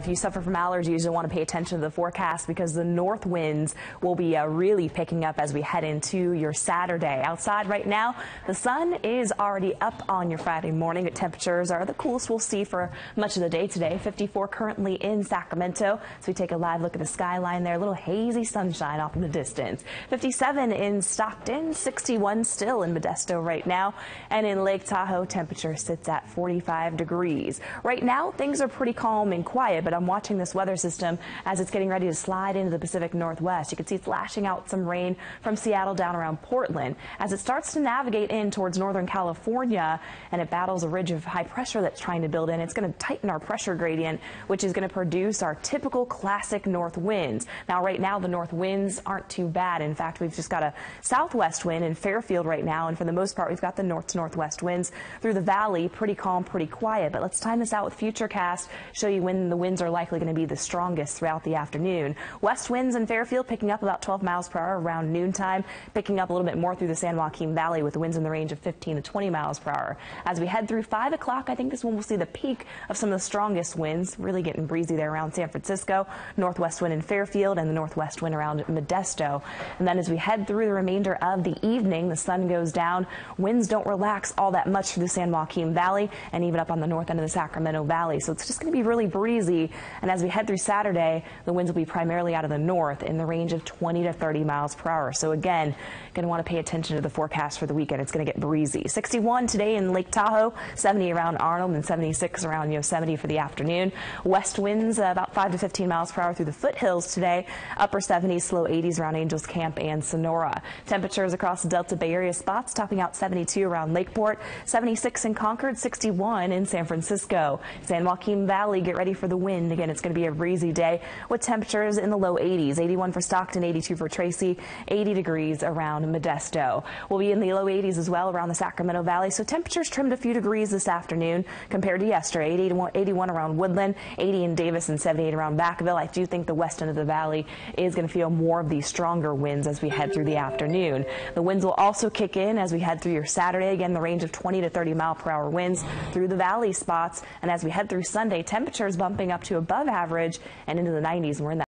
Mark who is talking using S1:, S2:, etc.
S1: If you suffer from allergies, you'll want to pay attention to the forecast because the north winds will be uh, really picking up as we head into your Saturday. Outside right now, the sun is already up on your Friday morning. Temperatures are the coolest we'll see for much of the day today. 54 currently in Sacramento. So we take a live look at the skyline there. A little hazy sunshine off in the distance. 57 in Stockton, 61 still in Modesto right now. And in Lake Tahoe, temperature sits at 45 degrees. Right now, things are pretty calm and quiet, but I'm watching this weather system as it's getting ready to slide into the Pacific Northwest. You can see it's lashing out some rain from Seattle down around Portland as it starts to navigate in towards Northern California and it battles a ridge of high pressure that's trying to build in. It's going to tighten our pressure gradient, which is going to produce our typical classic north winds. Now, right now, the north winds aren't too bad. In fact, we've just got a southwest wind in Fairfield right now, and for the most part, we've got the north to northwest winds through the valley, pretty calm, pretty quiet. But let's time this out with Futurecast, show you when the winds are likely going to be the strongest throughout the afternoon. West winds in Fairfield picking up about 12 miles per hour around noontime, picking up a little bit more through the San Joaquin Valley with winds in the range of 15 to 20 miles per hour. As we head through 5 o'clock, I think this one will see the peak of some of the strongest winds, really getting breezy there around San Francisco, northwest wind in Fairfield, and the northwest wind around Modesto. And then as we head through the remainder of the evening, the sun goes down. Winds don't relax all that much through the San Joaquin Valley and even up on the north end of the Sacramento Valley. So it's just going to be really breezy. And as we head through Saturday, the winds will be primarily out of the north in the range of 20 to 30 miles per hour. So again, going to want to pay attention to the forecast for the weekend. It's going to get breezy. 61 today in Lake Tahoe, 70 around Arnold, and 76 around Yosemite for the afternoon. West winds uh, about 5 to 15 miles per hour through the foothills today. Upper 70s, slow 80s around Angels Camp and Sonora. Temperatures across the Delta Bay Area spots topping out 72 around Lakeport, 76 in Concord, 61 in San Francisco. San Joaquin Valley, get ready for the wind. Again, it's going to be a breezy day with temperatures in the low 80s. 81 for Stockton, 82 for Tracy, 80 degrees around Modesto. We'll be in the low 80s as well around the Sacramento Valley. So temperatures trimmed a few degrees this afternoon compared to yesterday. 81, 81 around Woodland, 80 in Davis, and 78 around Vacaville. I do think the west end of the valley is going to feel more of these stronger winds as we head through the afternoon. The winds will also kick in as we head through your Saturday. Again, the range of 20 to 30 mile per hour winds through the valley spots. And as we head through Sunday, temperatures bumping up to above average and into the 90s. We're in that